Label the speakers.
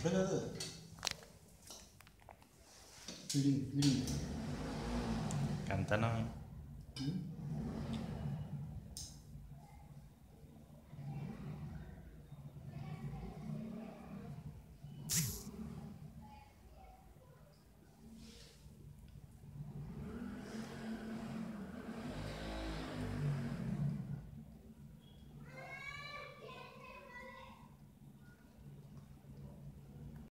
Speaker 1: Benar tu. feeling. green.
Speaker 2: Kantana.
Speaker 1: Hmm?